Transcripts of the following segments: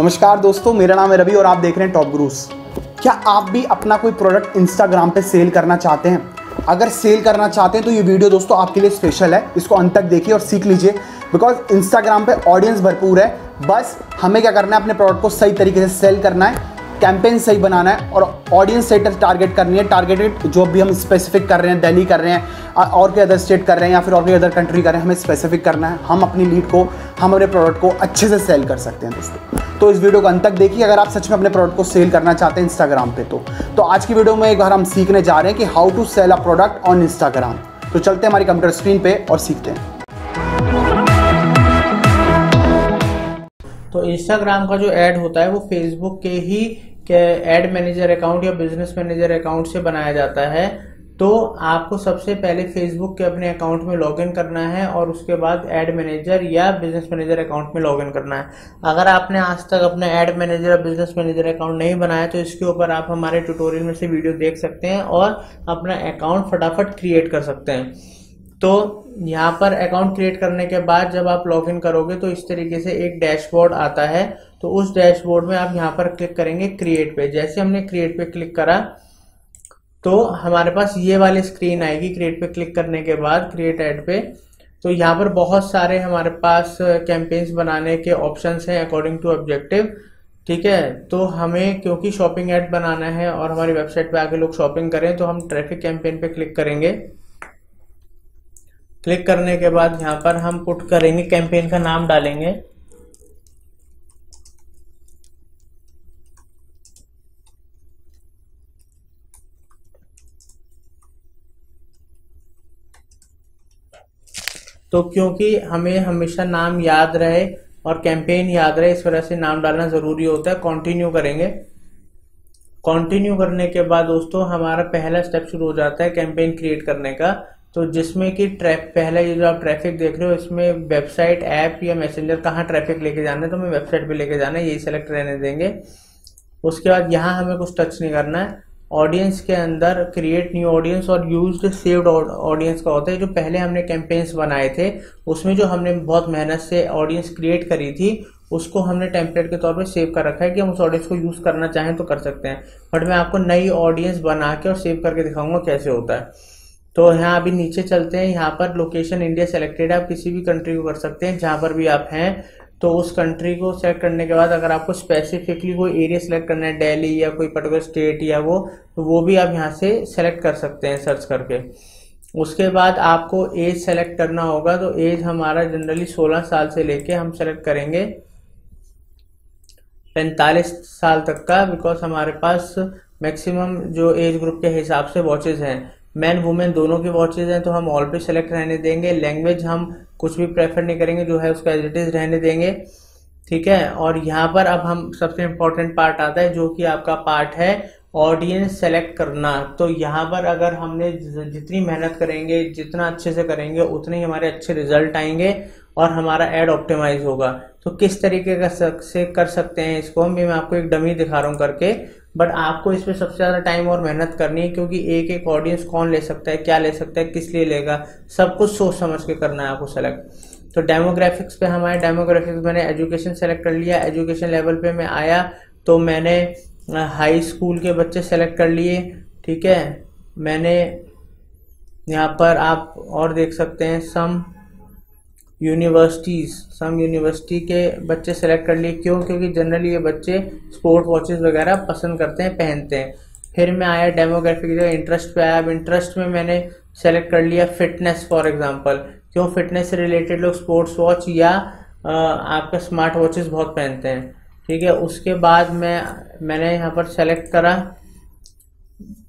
नमस्कार दोस्तों, मेरा नाम है रवि और आप देख रहे हैं टॉप ग्रूस क्या आप भी अपना कोई प्रोडक्ट इंस्टाग्राम पे सेल करना चाहते हैं? अगर सेल करना चाहते हैं तो ये वीडियो दोस्तों आपके लिए स्पेशल है। इसको अंत तक देखिए और सीख लीजिए। बिकॉज़ इंस्टाग्राम पे ऑडियंस भरपूर है। बस हमें क्या करना है, अपने प्रोडक्ट को सही तरीके से सेल करना है कैंपेन सही बनाना है और ऑडियंस सेट टारगेट करनी है। टारगेटेड जो भी हम स्पेसिफिक कर रहे हैं दिल्ली कर रहे हैं और कोई अदर स्टेट कर रहे हैं या फिर और कोई अदर कंट्री कर रहे हैं, हमें स्पेसिफिक करना है। हम अपनी लीड को, हम अपने प्रोडक्ट को अच्छे से सेल कर सकते हैं दोस्तों। तो इस वीडियो को अंत तक देखिए। अगर आप सच में अपने प्रोडक्ट को सेल करना चाहते हैं इंस्टाग्राम पे तो। तो आज की वीडियो में एक बार हम सीखने जा रहे हैं कि how to sell a product on Instagram तो चलते हैं हमारी कंप्यूटर स्क्रीन पे और सीखते हैं। तो इंस्टाग्राम का जो ऐड होता है, वो फेसबुक के ही एड मैनेजर अकाउंट या बिज़नेस मैनेजर अकाउंट से बनाया जाता है। तो आपको सबसे पहले फेसबुक के अपने अकाउंट में लॉगिन करना है और उसके बाद एड मैनेजर या बिज़नेस मैनेजर अकाउंट में लॉगिन करना है। अगर आपने आज तक अपना एड मैनेजर या बिज़नेस मैनेजर अकाउंट नहीं बनाया तो इसके ऊपर आप हमारे ट्यूटोरियल में से वीडियो देख सकते हैं और अपना अकाउंट फटाफट क्रिएट कर सकते हैं। तो यहाँ पर अकाउंट क्रिएट करने के बाद जब आप लॉगिन करोगे तो इस तरीके से एक डैशबोर्ड आता है। तो उस डैशबोर्ड में आप यहाँ पर क्लिक करेंगे क्रिएट पे। जैसे हमने क्रिएट पे क्लिक करा तो हमारे पास ये वाली स्क्रीन आएगी क्रिएट पे क्लिक करने के बाद क्रिएट एड पे। तो यहाँ पर बहुत सारे हमारे पास कैंपेन्स बनाने के ऑप्शंस हैं अकॉर्डिंग टू ऑब्जेक्टिव ठीक है? तो हमें, क्योंकि शॉपिंग ऐड बनाना है और हमारी वेबसाइट पे आके लोग शॉपिंग करें तो हम ट्रैफ़िक कैंपेन पे क्लिक करेंगे। क्लिक करने के बाद यहाँ पर हम पुट करेंगे कैंपेन का नाम डालेंगे। तो क्योंकि हमें हमेशा नाम याद रहे और कैंपेन याद रहे, इस वजह से नाम डालना ज़रूरी होता है। कंटिन्यू करेंगे। कंटिन्यू करने के बाद दोस्तों, हमारा पहला स्टेप शुरू हो जाता है कैंपेन क्रिएट करने का। तो जिसमें कि ट्रैफ पहला ये जो आप ट्रैफ़िक देख रहे हो, इसमें वेबसाइट ऐप या मैसेंजर कहाँ ट्रैफ़िक लेके जाना है तो हमें वेबसाइट पे लेके जाना है, यही सेलेक्ट रहने देंगे। उसके बाद यहाँ हमें कुछ टच नहीं करना है। ऑडियंस के अंदर क्रिएट न्यू ऑडियंस और यूज़ सेव्ड ऑडियंस का होता है, जो पहले हमने कैंपेन्स बनाए थे, उसमें जो हमने बहुत मेहनत से ऑडियंस क्रिएट करी थी, उसको हमने टेम्पलेट के तौर पे सेव कर रखा है कि हम उस ऑडियंस को यूज़ करना चाहें तो कर सकते हैं। बट मैं आपको नई ऑडियंस बना के और सेव करके दिखाऊँगा कैसे होता है। तो यहाँ अभी नीचे चलते हैं, यहाँ पर लोकेशन इंडिया सेलेक्टेड है, आप किसी भी कंट्री को कर सकते हैं, जहाँ पर भी आप हैं तो उस कंट्री को सेलेक्ट करने के बाद अगर आपको स्पेसिफिकली कोई एरिया सेलेक्ट करना है दिल्ली या कोई पर्टिकुलर स्टेट या वो तो वो भी आप यहाँ से सेलेक्ट कर सकते हैं सर्च करके। उसके बाद आपको एज सेलेक्ट करना होगा तो एज हमारा जनरली 16 साल से लेके हम सेलेक्ट करेंगे। 45 साल तक का बिकॉज़ हमारे पास मैक्सिमम जो एज ग्रुप के हिसाब से वॉचेज हैं मैन वुमेन दोनों की वॉचेज हैं तो हम ऑल पे सेलेक्ट रहने देंगे। लैंग्वेज हम कुछ भी प्रेफर नहीं करेंगे, जो है उसका एज इट इज़ रहने देंगे। ठीक है? और यहाँ पर अब हम सबसे इम्पोर्टेंट पार्ट आता है, जो कि आपका पार्ट है ऑडियंस सेलेक्ट करना। तो यहाँ पर अगर हमने जितनी मेहनत करेंगे, जितना अच्छे से करेंगे, उतने ही हमारे अच्छे रिज़ल्ट आएँगे और हमारा एड ऑप्टिमाइज होगा। तो किस तरीके का से कर सकते हैं इसको? भी मैं आपको एक डमी दिखा रहा हूँ करके। बट आपको इसमें सबसे ज़्यादा टाइम और मेहनत करनी है क्योंकि एक एक ऑडियंस कौन ले सकता है, क्या ले सकता है, किस लिए लेगा, सब कुछ सोच समझ के करना है आपको सेलेक्ट तो डेमोग्राफिक्स पे हमारे डेमोग्राफिक्स मैंने एजुकेशन सेलेक्ट कर लिया एजुकेशन लेवल पे मैं आया तो मैंने हाई स्कूल के बच्चे सेलेक्ट कर लिए, ठीक है? मैंने यहाँ पर आप और देख सकते हैं सम यूनिवर्सिटीज़ सम यूनिवर्सिटी के बच्चे सेलेक्ट कर लिए। क्यों? क्योंकि जनरली ये बच्चे स्पोर्ट वॉचेस वगैरह पसंद करते हैं, पहनते हैं। फिर मैं आया डेमोग्राफी की जगह इंटरेस्ट पे आया। अब इंटरेस्ट में मैंने सेलेक्ट कर लिया फिटनेस फॉर एग्जांपल क्यों? फिटनेस से रिलेटेड लोग स्पोर्ट्स वॉच या आपका स्मार्ट वॉचेस बहुत पहनते हैं। ठीक है? उसके बाद मैं, मैंने यहाँ पर सेलेक्ट करा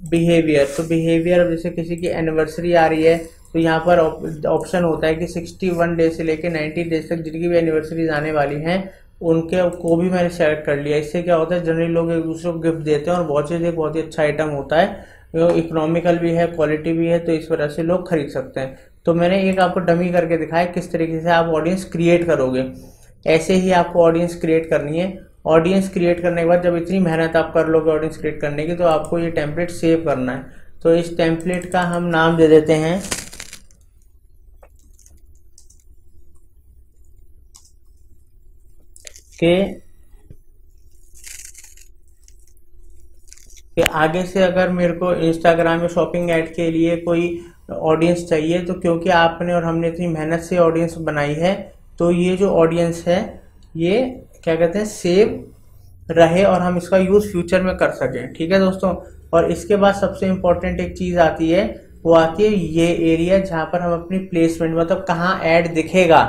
बिहेवियर तो बिहेवियर जैसे किसी की एनिवर्सरी आ रही है तो यहाँ पर ऑप्शन होता है कि 61 डेज़ से लेकर 90 डेज़ तक जिनकी भी एनिवर्सरीज आने वाली हैं, उनके, को भी मैंने सेलेक्ट कर लिया। इससे क्या होता है जनरली लोग एक दूसरे को गिफ्ट देते हैं और वॉचेज एक बहुत ही अच्छा आइटम होता है। इकोनॉमिकल भी है क्वालिटी भी है तो इस वजह से लोग खरीद सकते हैं। तो मैंने एक आपको डमी करके दिखाया किस तरीके से आप ऑडियंस क्रिएट करोगे। ऐसे ही आपको ऑडियंस क्रिएट करनी है। ऑडियंस क्रिएट करने के बाद जब इतनी मेहनत आप कर लोगे ऑडियंस क्रिएट करने की तो आपको ये टेम्पलेट सेव करना है। तो इस टेम्पलेट का हम नाम दे देते हैं। के, कि आगे से अगर मेरे को इंस्टाग्राम या शॉपिंग ऐड के लिए कोई ऑडियंस चाहिए तो क्योंकि आपने और हमने इतनी मेहनत से ऑडियंस बनाई है तो ये जो ऑडियंस है, ये क्या कहते हैं सेव रहे और हम इसका यूज़ फ्यूचर में कर सकें। ठीक है दोस्तों? और इसके बाद सबसे इम्पोर्टेंट एक चीज़ आती है, वो आती है ये एरिया जहाँ पर हम अपनी प्लेसमेंट मतलब कहाँ ऐड दिखेगा।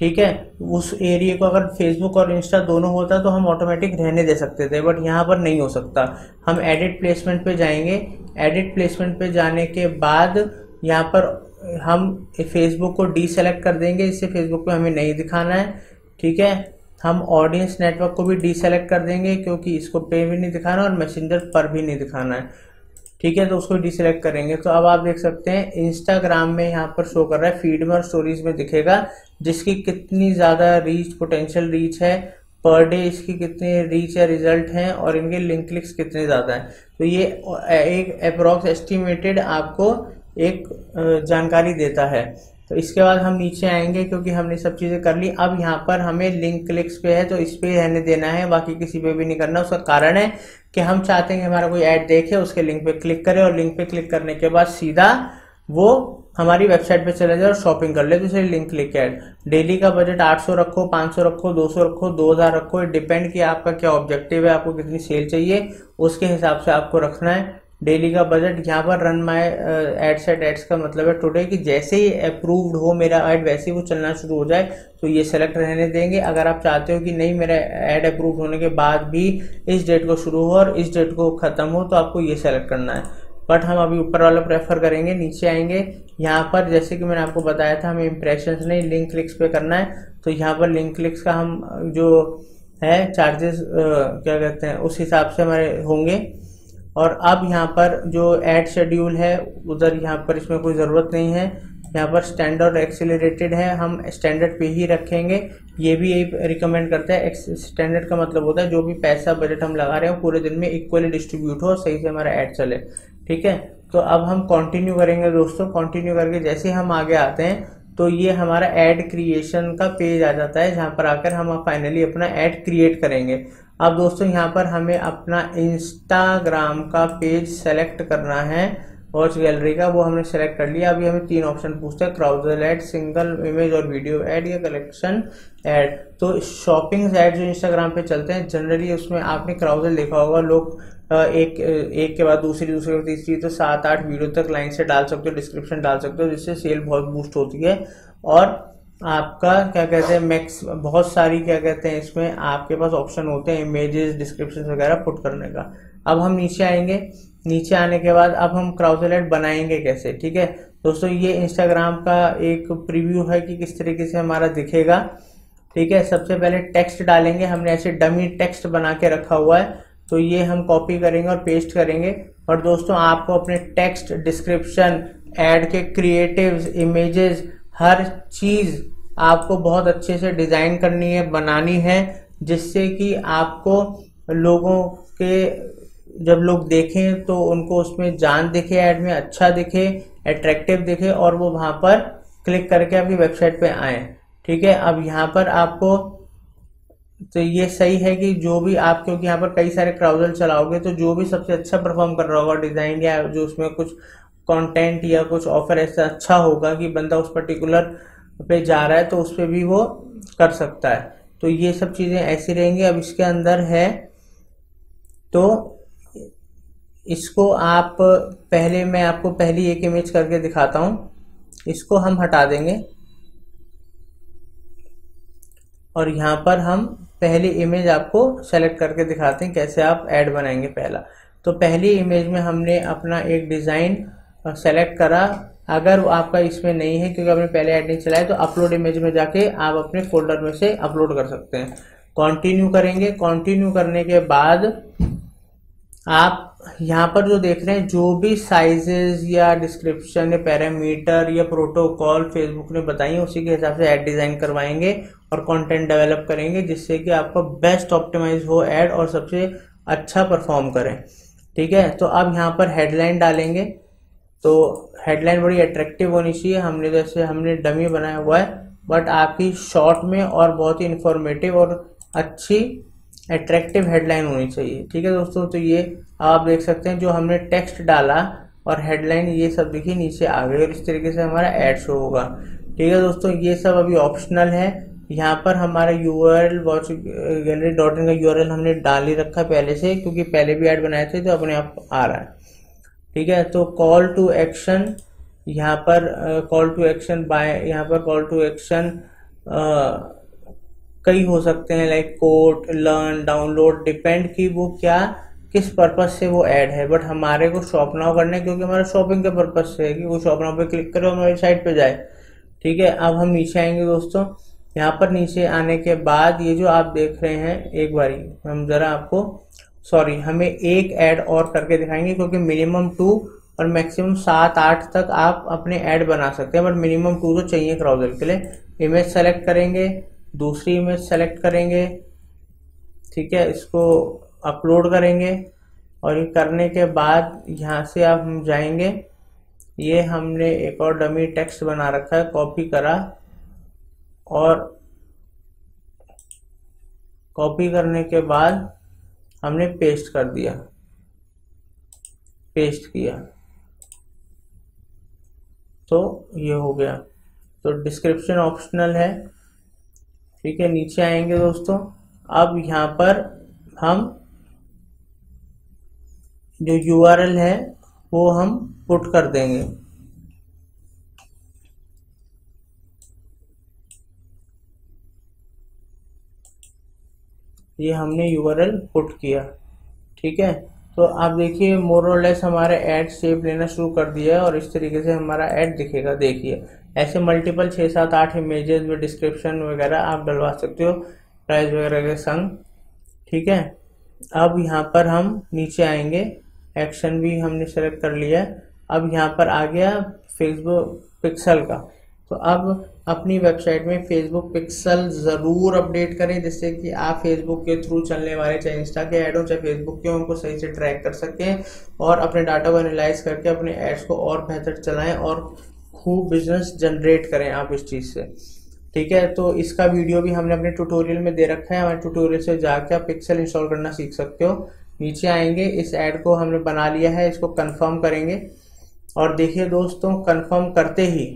ठीक है? उस एरिया को अगर फेसबुक और इंस्टा दोनों होता तो हम ऑटोमेटिक रहने दे सकते थे बट यहाँ पर नहीं हो सकता। हम एडिट प्लेसमेंट पे जाएँगे। एडिट प्लेसमेंट पे जाने के बाद यहाँ पर हम फेसबुक को डी सेलेक्ट कर देंगे। इससे फेसबुक पे हमें नहीं दिखाना है, ठीक है? हम ऑडियंस नेटवर्क को भी डी सेलेक्ट कर देंगे, क्योंकि इसको पे भी नहीं दिखाना और मैसेंजर पर भी नहीं दिखाना है। ठीक है तो उसको डिसलेक्ट करेंगे। तो अब आप देख सकते हैं इंस्टाग्राम में यहाँ पर शो कर रहा है फ़ीड में और स्टोरीज में दिखेगा, जिसकी कितनी ज़्यादा रीच पोटेंशियल रीच है पर डे इसकी कितनी रीच या रिज़ल्ट हैं, और इनके लिंक क्लिक्स कितने ज़्यादा हैं। तो ये एक अप्रोक्स एस्टिमेटेड आपको एक जानकारी देता है। तो इसके बाद हम नीचे आएँगे क्योंकि हमने सब चीज़ें कर ली। अब यहाँ पर हमें लिंक क्लिक्स पे है तो इस पे रहने देना है, बाकी किसी पे भी नहीं करना। उसका कारण है कि हम चाहते हैं कि हमारा कोई ऐड देखे, उसके लिंक पे क्लिक करे और लिंक पे क्लिक करने के बाद सीधा वो हमारी वेबसाइट पे चले जाए और शॉपिंग कर ले। तो इसे लिंक क्लिक ऐड डेली का बजट 800 रखो 500 रखो 200 रखो 2000 रखो। डिपेंड कि आपका क्या ऑब्जेक्टिव है, आपको कितनी सेल चाहिए, उसके हिसाब से आपको रखना है। डेली का बजट यहाँ पर run my ad set ads का मतलब है टुडे कि जैसे ही अप्रूव्ड हो मेरा ऐड वैसे ही वो चलना शुरू हो जाए तो ये सेलेक्ट रहने देंगे। अगर आप चाहते हो कि नहीं मेरा ऐड अप्रूव होने के बाद भी इस डेट को शुरू हो और इस डेट को ख़त्म हो तो आपको ये सेलेक्ट करना है। बट हम अभी ऊपर वाला प्रेफर करेंगे, नीचे आएँगे। यहाँ पर जैसे कि मैंने आपको बताया था, हमें इंप्रेशन नहीं लिंक क्लिक्स पे करना है। तो यहाँ पर लिंक क्लिक्स का हम जो है चार्जेस क्या कहते हैं, उस हिसाब से हमारे होंगे। और अब यहाँ पर जो एड शेड्यूल है, उधर यहाँ पर इसमें कोई ज़रूरत नहीं है। यहाँ पर स्टैंडर्ड एक्सीलरेटेड है, हम स्टैंडर्ड पे ही रखेंगे। ये भी रिकमेंड करता है। स्टैंडर्ड का मतलब होता है जो भी पैसा बजट हम लगा रहे हो पूरे दिन में इक्वली डिस्ट्रीब्यूट हो, सही से हमारा ऐड चले। ठीक है? तो अब हम कंटिन्यू करेंगे दोस्तों। कंटिन्यू करके जैसे हम आगे आते हैं तो ये हमारा ऐड क्रिएशन का पेज आ जाता है, जहाँ पर आकर हम फाइनली अपना ऐड क्रिएट करेंगे। अब दोस्तों यहाँ पर हमें अपना इंस्टाग्राम का पेज सेलेक्ट करना है वॉच गैलरी का, वो हमने सेलेक्ट कर लिया। अभी हमें तीन ऑप्शन पूछते हैं क्राउजल एड सिंगल इमेज और वीडियो ऐड या कलेक्शन ऐड तो शॉपिंग ऐड जो इंस्टाग्राम पे चलते हैं जनरली उसमें आपने क्राउजल देखा होगा, लोग एक एक के बाद दूसरी, दूसरे दूसरी तीसरी तो सात, आठ वीडियो तक लाइन से डाल सकते हो डिस्क्रिप्शन डाल सकते हो, जिससे सेल बहुत बूस्ट होती है। और आपका, क्या कहते हैं मैक्स बहुत सारी, क्या कहते हैं, इसमें आपके पास ऑप्शन होते हैं इमेजेस डिस्क्रिप्शन वगैरह पुट करने का। अब हम नीचे आएँगे। नीचे आने के बाद अब हम क्राउजलेट बनाएँगे कैसे, ठीक है? दोस्तों, ये इंस्टाग्राम का एक प्रीव्यू है कि किस तरीके से हमारा दिखेगा, ठीक है? सबसे पहले टेक्स्ट डालेंगे। हमने ऐसे डमी टेक्स्ट बना के रखा हुआ है तो ये हम कॉपी करेंगे और पेस्ट करेंगे। और दोस्तों, आपको अपने टेक्स्ट डिस्क्रिप्शन एड के क्रिएटिव्स इमेजेस हर चीज़ आपको बहुत अच्छे से डिज़ाइन करनी है, बनानी है, जिससे कि आपको लोगों के जब लोग देखें तो उनको उसमें जान दिखे ऐड में अच्छा दिखे अट्रैक्टिव दिखे और वो वहाँ पर क्लिक करके आपकी वेबसाइट पे आए। ठीक है? अब यहाँ पर आपको तो ये सही है कि जो भी आप, क्योंकि यहाँ पर कई सारे क्राउजल चलाओगे तो जो भी सबसे अच्छा परफॉर्म कर रहा होगा डिज़ाइन या जो उसमें कुछ कंटेंट या कुछ ऑफ़र ऐसा अच्छा होगा कि बंदा उस पर्टिकुलर पे जा रहा है तो उस पर भी वो कर सकता है। तो ये सब चीज़ें ऐसी रहेंगी। अब इसके अंदर है तो इसको आप पहले मैं आपको पहली एक इमेज करके दिखाता हूँ। इसको हम हटा देंगे। और यहाँ पर हम पहली इमेज आपको सेलेक्ट करके दिखाते हैं, कैसे आप ऐड बनाएँगे पहला। तो पहली इमेज में हमने अपना एक डिज़ाइन सेलेक्ट करा। अगर आपका इसमें नहीं है, क्योंकि आपने पहले ऐड नहीं चलाया तो अपलोड इमेज में जाके आप अपने फोल्डर में से अपलोड कर सकते हैं। कंटिन्यू करेंगे। कंटिन्यू करने के बाद आप यहाँ पर जो देख रहे हैं, जो भी साइजेस या डिस्क्रिप्शन या पैरामीटर या प्रोटोकॉल फेसबुक ने बताई है, उसी के हिसाब से ऐड डिज़ाइन करवाएँगे और कंटेंट डेवलप करेंगे, जिससे कि आपका बेस्ट ऑप्टिमाइज हो ऐड और सबसे अच्छा परफॉर्म करें। ठीक है? तो अब यहाँ पर हेडलाइन डालेंगे। तो हेडलाइन बड़ी अट्रैक्टिव होनी चाहिए। हमने जैसे हमने डमी बनाया हुआ है बट आपकी शॉर्ट में और बहुत ही इंफॉर्मेटिव और अच्छी अट्रैक्टिव हेडलाइन होनी चाहिए। ठीक है दोस्तों तो ये आप देख सकते हैं जो हमने टेक्स्ट डाला और हेडलाइन ये सब देखिए नीचे आ गई और इस तरीके से हमारा एड शो होगा। ठीक है दोस्तों, ये सब अभी ऑप्शनल है। यहाँ पर हमारा U R L watch gallery dot in का यू आर एल हमने डाल ही रखा पहले से, क्योंकि पहले भी ऐड बनाए थे तो अपने आप आ रहा है। ठीक है? तो कॉल टू एक्शन यहाँ पर कॉल टू एक्शन बाय यहाँ पर कॉल टू एक्शन कई हो सकते हैं like quote learn download depend कि वो क्या, किस पर्पज से वो ऐड है। बट हमारे को शॉप नाउ करना है, क्योंकि हमारा शॉपिंग के पर्पज से है कि वो शॉप नाउ पे क्लिक करो हमारी साइट पे जाए। ठीक है? अब हम नीचे आएँगे दोस्तों। यहाँ पर नीचे आने के बाद ये जो आप देख रहे हैं, एक बारी, हम ज़रा आपको सॉरी हमें एक ऐड और करके दिखाएँगे क्योंकि मिनिमम टू और मैक्सिमम सात, आठ तक आप अपने ऐड बना सकते हैं बट मिनिमम टू तो चाहिए क्राउजर के लिए। इमेज सेलेक्ट करेंगे, दूसरी इमेज सेलेक्ट करेंगे, ठीक है, इसको अपलोड करेंगे और ये करने के बाद यहाँ से आप हम जाएँगे। ये हमने एक और डमी टेक्स्ट बना रखा है कॉपी करा और कॉपी करने के बाद हमने पेस्ट कर दिया। पेस्ट किया। तो ये हो गया। तो डिस्क्रिप्शन ऑप्शनल है। ठीक है, नीचे आएँगे दोस्तों। अब यहाँ पर हम जो यूआरएल है, वो हम पुट कर देंगे। ये हमने यू आर पुट किया। ठीक है? तो आप देखिए मोर लेस हमारे ऐड शेप लेना शुरू कर दिया है और इस तरीके से हमारा ऐड दिखेगा। देखिए, ऐसे मल्टीपल छः सात आठ इमेजेस में डिस्क्रिप्शन वगैरह आप डलवा सकते हो प्राइस वगैरह के संग। ठीक है? अब यहाँ पर हम नीचे आएँगे। एक्शन भी हमने सेलेक्ट कर लिया है। अब यहाँ पर आ गया फेसबुक पिक्सल का। तो अब अपनी वेबसाइट में फेसबुक पिक्सल ज़रूर अपडेट करें, जिससे कि आप फेसबुक के थ्रू चलने वाले, चाहे इंस्टा के ऐड हो, चाहे फेसबुक के उनको सही से ट्रैक कर सकें और अपने डाटा को एनालाइज करके अपने एड्स को और बेहतर चलाएँ और खूब बिज़नेस जनरेट करें आप इस चीज़ से। ठीक है? तो इसका वीडियो भी हमने अपने ट्यूटोरियल में दे रखा है। हमारे ट्यूटोरियल से जाके आप पिक्सल इंस्टॉल करना सीख सकते हो। नीचे आएँगे। इस ऐड को हमने बना लिया है। इसको कंफर्म करेंगे। और देखिए दोस्तों कंफर्म करते ही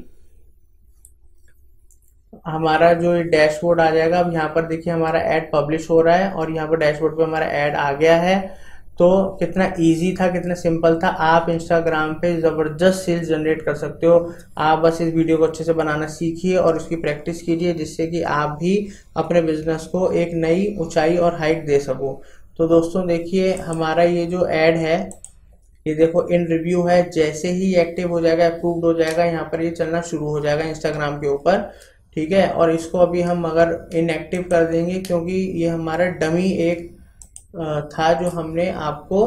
हमारा जो डैशबोर्ड आ जाएगा, अब यहाँ पर देखिए हमारा ऐड पब्लिश हो रहा है और यहाँ पर डैशबोर्ड पे हमारा ऐड आ गया है। तो कितना इजी था, कितना सिंपल था। आप इंस्टाग्राम पे ज़बरदस्त सेल्स जनरेट कर सकते हो। आप बस इस वीडियो को अच्छे से बनाना सीखिए और उसकी प्रैक्टिस कीजिए, जिससे कि आप भी अपने बिज़नेस को एक नई ऊंचाई और हाइट दे सको। तो दोस्तों, देखिए हमारा ये जो ऐड है, ये देखो इन रिव्यू है। जैसे ही एक्टिव हो जाएगा अप्रूव्ड हो जाएगा, यहाँ पर ये चलना शुरू हो जाएगा इंस्टाग्राम के ऊपर। ठीक है? और इसको अभी हम अगर इनएक्टिव कर देंगे क्योंकि ये हमारा डमी एक था जो हमने आपको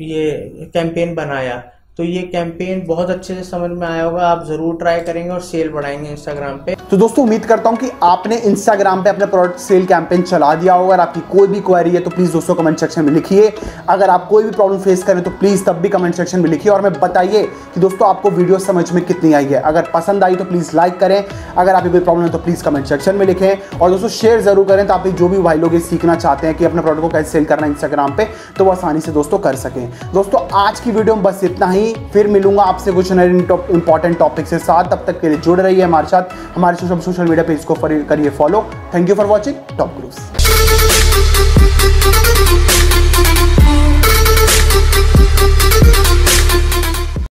ये कैंपेन बनाया। तो ये कैंपेन बहुत अच्छे से समझ में आया होगा। आप ज़रूर ट्राई करेंगे और सेल बढ़ाएँगे इंस्टाग्राम पे। तो दोस्तों, उम्मीद करता हूँ कि आपने इंस्टाग्राम पे अपने प्रोडक्ट सेल कैंपेन चला दिया होगा। अगर आपकी कोई भी क्वेरी है तो प्लीज़ दोस्तों कमेंट सेक्शन में लिखिए। अगर आप कोई भी प्रॉब्लम फेस करें तो प्लीज़ तब भी कमेंट सेक्शन में लिखिए। और मैं बताइए कि दोस्तों, आपको वीडियो समझ में कितनी आई है। अगर पसंद आई तो प्लीज़ लाइक करें। अगर आपकी कोई प्रॉब्लम है तो प्लीज़ कमेंट सेक्शन में लिखें। और दोस्तों शेयर ज़रूर करें, ताकि जो भी भाई लोग सीखना चाहते हैं कि अपने प्रोडक्ट को कैसे सेल करना है इंस्टाग्राम पर तो वो आसानी से दोस्तों कर सकें। दोस्तों, आज की वीडियो में बस इतना ही। फिर मिलूँगा आपसे कुछ नए इंपॉर्टेंट टॉपिक से साथ। तब तक के लिए जुड़ रही है हमारे साथ। हमारे सोशल सोशल मीडिया पेज को करिए follow thank you for watching top groups